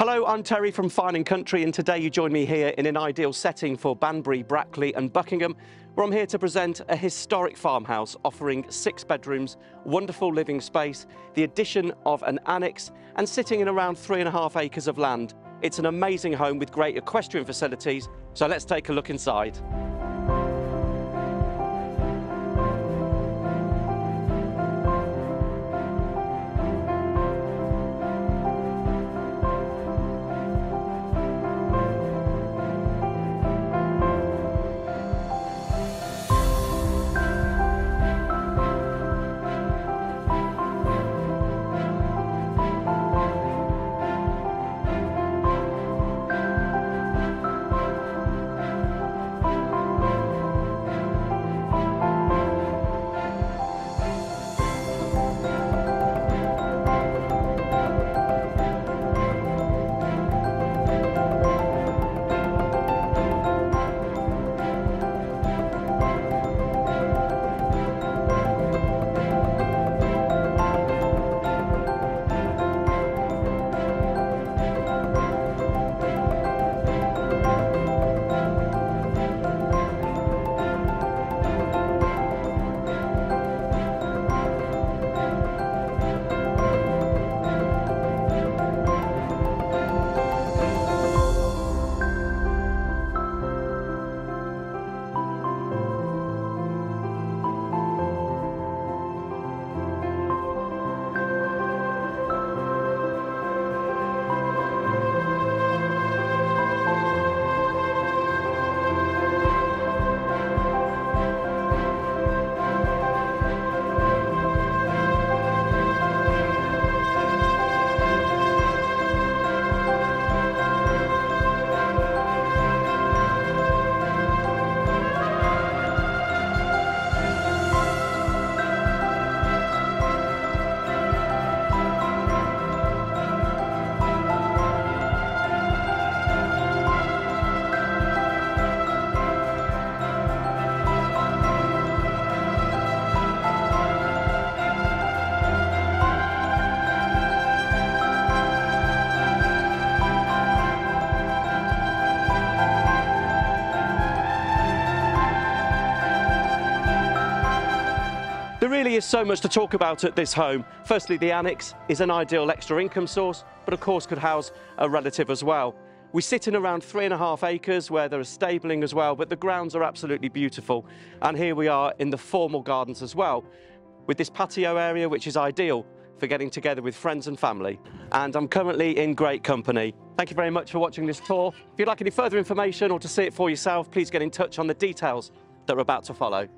Hello, I'm Terry from Fine and Country, and today you join me here in an ideal setting for Banbury, Brackley, and Buckingham, where I'm here to present a historic farmhouse offering six bedrooms, wonderful living space, the addition of an annex, and sitting in around three and a half acres of land. It's an amazing home with great equestrian facilities, so let's take a look inside. Really is so much to talk about at this home. Firstly, the annex is an ideal extra income source, but of course could house a relative as well. We sit in around three and a half acres where there is stabling as well, but the grounds are absolutely beautiful. And here we are in the formal gardens as well, with this patio area, which is ideal for getting together with friends and family. And I'm currently in great company. Thank you very much for watching this tour. If you'd like any further information or to see it for yourself, please get in touch on the details that are about to follow.